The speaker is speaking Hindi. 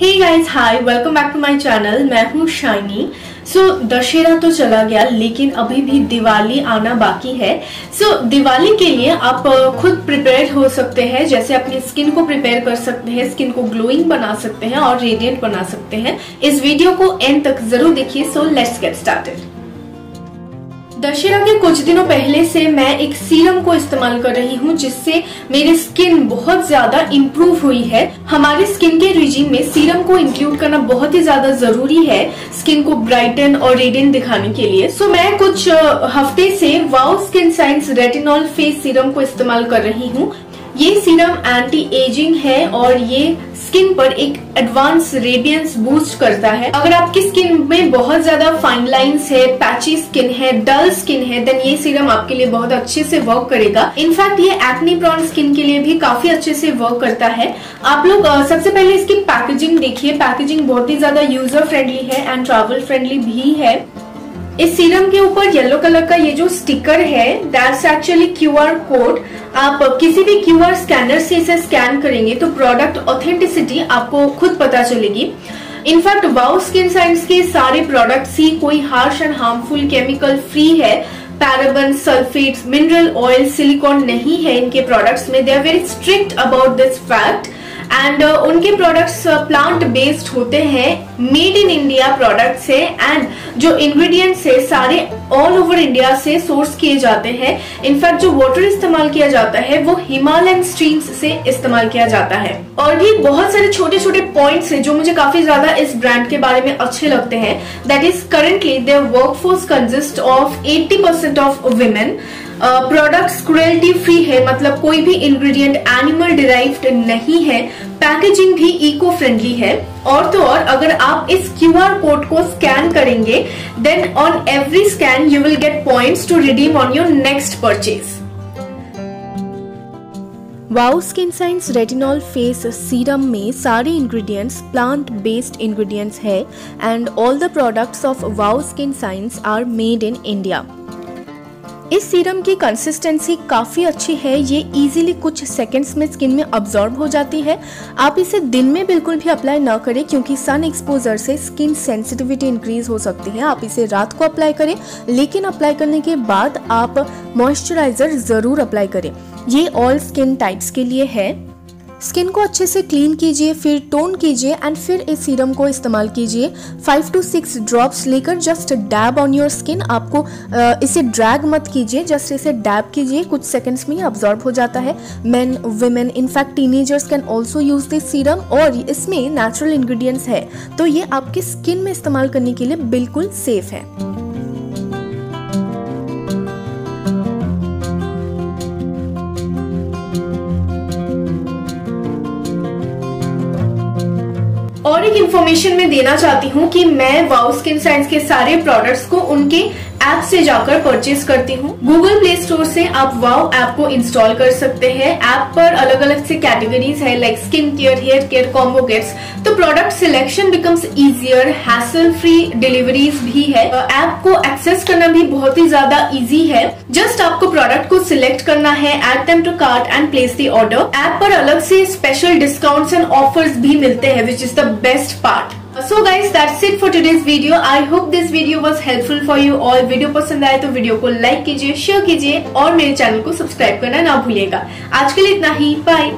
Hey guys hi welcome back to my channel मैं हूँ शाइनी। सो so, दशहरा तो चला गया लेकिन अभी भी दिवाली आना बाकी है। सो so, दिवाली के लिए आप खुद प्रिपेयर हो सकते हैं जैसे अपनी स्किन को प्रिपेयर कर सकते हैं स्किन को ग्लोइंग बना सकते हैं और रेडियंट बना सकते हैं। इस वीडियो को एंड तक ज़रूर देखिए so let's get started Dussehra के कुछ दिनों पहले से मैं एक सीरम को इस्तेमाल कर रही हूँ जिससे मेरी स्किन बहुत ज़्यादा इम्प्रूव हुई है। हमारे स्किन के रिजीम में सीरम को इंक्लूड करना बहुत ही ज़्यादा ज़रूरी है स्किन को ब्राइटन और रेडियंट दिखाने के लिए। सो so, मैं कुछ हफ़्ते से wow skin science retinol face serum को इस्तेमाल कर रही हूँ। ये सीरम एंटी एजिंग है और ये स्किन पर एक एडवांस रेडियंस बूस्ट करता है। अगर आपकी स्किन में बहुत ज़्यादा फाइन लाइंस है पैची स्किन है डल स्किन है देन ये सीरम आपके लिए बहुत अच्छे से वर्क करेगा। इनफैक्ट ये एक्नी प्रॉन स्किन के लिए भी काफ़ी अच्छे से वर्क करता है। आप लोग सबसे पहले इसकी पैकेजिंग देखिए। पैकेजिंग बहुत ही ज़्यादा यूज़र फ्रेंडली है एंड ट्रेवल फ्रेंडली भी है। इस सीरम के ऊपर येलो कलर का ये जो स्टिकर है that's actually Q R code आप किसी भी क्यू आर स्कैनर से इसे स्कैन करेंगे तो प्रोडक्ट ऑथेंटिसिटी आपको खुद पता चलेगी. इनफैक्ट वाउ स्किन साइंस के सारे प्रोडक्ट्स ही कोई harsh and harmful chemical free है. Paraben sulphate mineral oil silicone नहीं है इनके प्रोडक्ट्स में. They are very strict about this fact and uh, उनके प्रोडक्ट्स प्लांट बेस्ड होते हैं मेड इन इंडिया प्रोडक्ट्स है एंड जो इंग्रेडिएंट्स है सारे ऑल ओवर इंडिया से सोर्स किए जाते हैं। इनफैक्ट जो वाटर इस्तेमाल किया जाता है वो हिमालयन स्ट्रीम्स से इस्तेमाल किया जाता है। और भी बहुत सारे छोटे छोटे पॉइंट्स हैं जो मुझे काफ़ी ज़्यादा इस ब्रांड के बारे में अच्छे लगते हैं। That is currently their workforce consist of 80 percent of women products cruelty free है मतलब कोई भी इंग्रेडिएंट एनिमल डिराइव्ड नहीं है पैकेजिंग भी इको फ्रेंडली है। और तो और, अगर आप इस क्यू आर कोड को स्कैन करेंगे then on every scan you will get points to redeem on your next purchase wow skin science retinol face serum में सारे इंग्रेडिएंट्स प्लांट बेस्ड इंग्रेडिएंट्स है and all the products of wow skin science are made in India इस सीरम की कंसिस्टेंसी काफ़ी अच्छी है, ये इजीली कुछ सेकंड्स में स्किन में अब्जॉर्ब हो जाती है। आप इसे दिन में बिल्कुल भी अप्लाई ना करें, क्योंकि सन एक्सपोजर से स्किन सेंसिटिविटी इंक्रीज हो सकती है। आप इसे रात को अप्लाई करें, लेकिन अप्लाई करने के बाद आप मॉइस्चराइजर ज़रूर अप्लाई करें। ये ऑल स्किन टाइप्स के लिए है। स्किन को अच्छे से क्लीन कीजिए, फिर टोन कीजिए एंड फिर इस सीरम को इस्तेमाल कीजिए। फाइव टू सिक्स ड्रॉप्स लेकर just dab on your skin आपको इसे ड्रैग मत कीजिए जस्ट इसे डैब कीजिए। कुछ सेकंड्स में ही अब्जॉर्ब हो जाता है। Man women in fact teenagers can also use this serum और इसमें नेचुरल इंग्रेडिएंट्स है। तो ये आपके स्किन में इस्तेमाल करने के लिए बिल्कुल सेफ़ है। और एक इन्फॉर्मेशन मैं देना चाहती हूँ कि मैं वाउ स्किन साइंस के सारे प्रोडक्ट्स को उनके ऐप से जाकर परचेज करती हूँ। गूगल प्ले स्टोर से आप वाओ ऐप को इंस्टॉल कर सकते हैं। ऐप पर अलग अलग से कैटेगरीज है like skin care hair care combo kits तो product selection becomes easier hassle free deliveries भी है। ऐप को एक्सेस करना भी बहुत ही ज़्यादा इजी है। जस्ट आपको प्रोडक्ट को सिलेक्ट करना है add them to cart and place the order app पर अलग से स्पेशल डिस्काउंट्स एंड ऑफर्स भी मिलते हैं which is the best part so guys that's it for today's video I hope this video was helpful for you और वीडियो पसंद आए तो वीडियो को लाइक कीजिए शेयर कीजिए और मेरे चैनल को सब्सक्राइब करना ना भूलिएगा। आज के लिए इतना ही। बाय